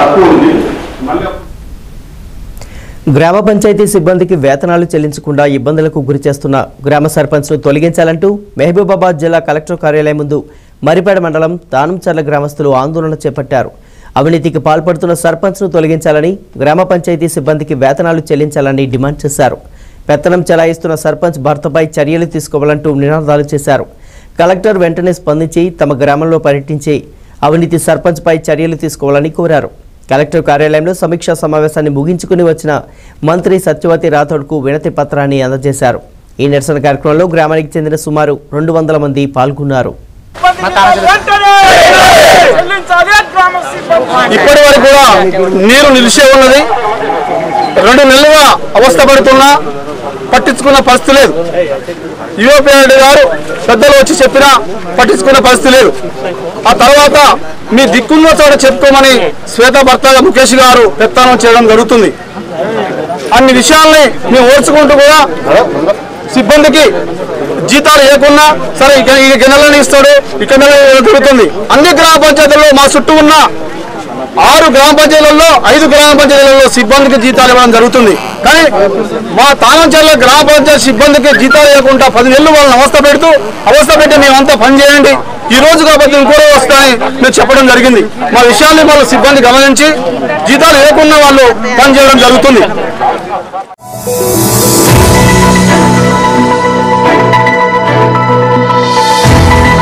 తక్కువ ఉంది. మళ్ళీ గ్రామ పంచాయతీ సిబ్బందికి వేతనాలు చెల్లించకుండా ఇబ్బందులకు గురి చేస్తున్న గ్రామ సర్పంచ్ను తొలగించాలంటూ మహబూబాబాద్ జిల్లా కలెక్టర్ కార్యాలయం ముందు మరిపేడ మండలం దానంచర్ల గ్రామస్తులు ఆందోళన చేపట్టారు. అవినీతికి పాల్పడుతున్న సర్పంచ్ను తొలగించాలని గ్రామ పంచాయతీ సిబ్బందికి వేతనాలు చెల్లించాలని డిమాండ్ చేశారు. పెత్తనం చెలాయిస్తున్న సర్పంచ్ భర్తపై చర్యలు తీసుకోవాలంటూ నినాదాలు చేశారు. కలెక్టర్ వెంటనే స్పందించి తమ గ్రామంలో పర్యటించి అవినీతి సర్పంచ్పై చర్యలు తీసుకోవాలని కోరారు. కలెక్టర్ కార్యాలయంలో సమీక్షా సమావేశాన్ని ముగించుకుని వచ్చిన మంత్రి సత్యవతి రాథోడ్కు వినతి పత్రాన్ని అందజేశారు. ఈ నిరసన కార్యక్రమంలో గ్రామానికి చెందిన సుమారు రెండు వందల మంది పాల్గొన్నారు. ఇప్పటి వరకు కూడా నీరు నిలిచే ఉన్నది. రెండు నెలలుగా అవస్థ పడుతున్నా. పట్టించుకున్న పరిస్థితి లేదు. యువపేరెడ్డి గారు పెద్దలు వచ్చి చెప్పినా పట్టించుకున్న పరిస్థితి లేదు. ఆ తర్వాత మీ దిక్కున్న చోట చెప్పుకోమని శ్వేత భర్త ముఖేష్ గారు పెత్తానం చేయడం జరుగుతుంది. అన్ని విషయాల్ని మేము ఓర్చుకుంటూ కూడా సిబ్బందికి జీతాలు ఇవ్వకున్నా సరే ఇక ఈ గిన్నెలను ఇస్తాడు ఇక్కడ జరుగుతుంది. అన్ని గ్రామ పంచాయతీల్లో మా చుట్టూ ఉన్న ఆరు గ్రామ పంచాయతీలలో ఐదు గ్రామ పంచాయతీలలో సిబ్బందికి జీతాలు ఇవ్వడం జరుగుతుంది. కానీ మా తానంచెల్ల గ్రామ పంచాయతీ సిబ్బందికి జీతాలు ఇవ్వకుండా పది నెలలు వాళ్ళని అవస్థ పెడుతూ అవస్థ పెట్టి మేమంతా పని చేయండి. ఈ రోజు కాబట్టి ఇంకో వస్తాయని మేము చెప్పడం జరిగింది. మా విషయాన్ని వాళ్ళ సిబ్బంది గమనించి జీతాలు ఇవ్వకుండా వాళ్ళు పని చేయడం జరుగుతుంది.